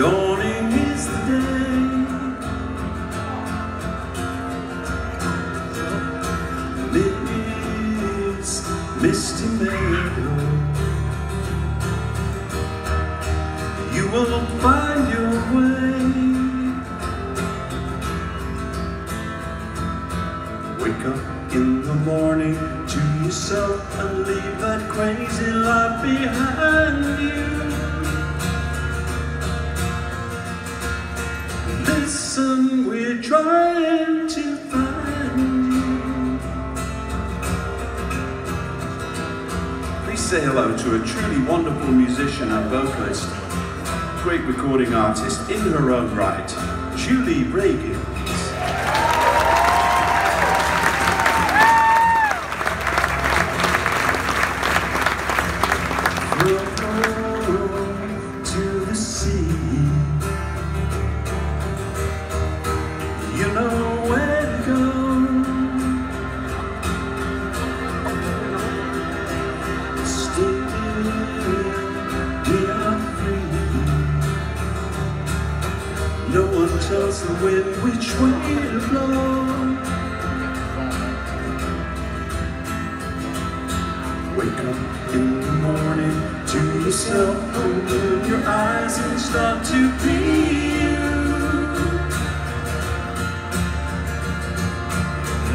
Dawning is the day. It is misty meadow. You will find your way. Wake up in the morning to yourself and leave that crazy life behind you. Listen, we're trying to find you. Please say hello to a truly wonderful musician and vocalist, great recording artist in her own right, Julie Ragins. The wind which way to blow. Wake up in the morning to yourself, open your eyes and start to be you.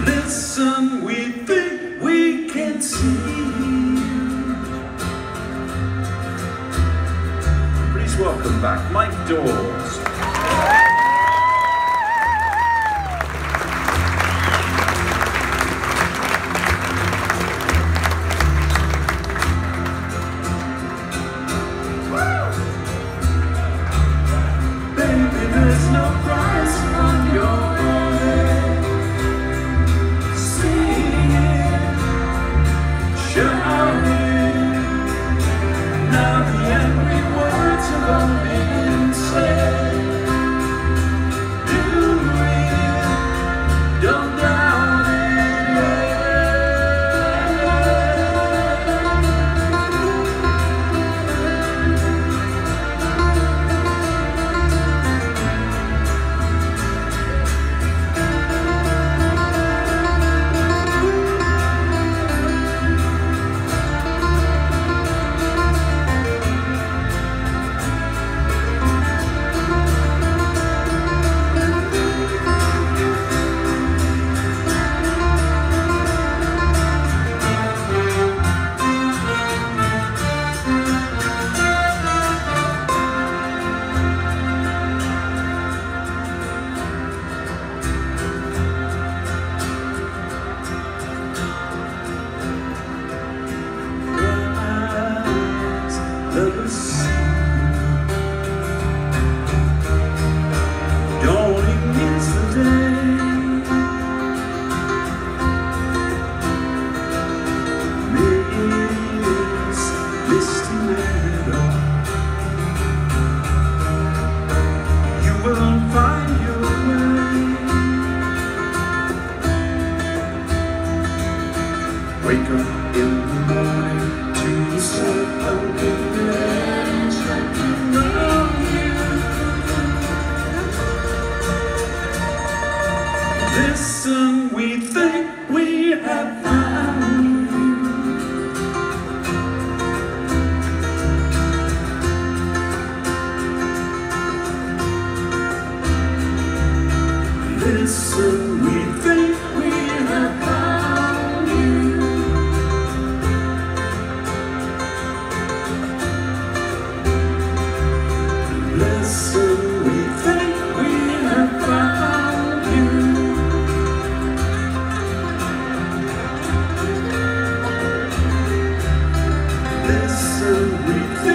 Listen, we think we can see you. Please welcome back Mike Dawes. Listen, we think we have found you. Listen, we think to return.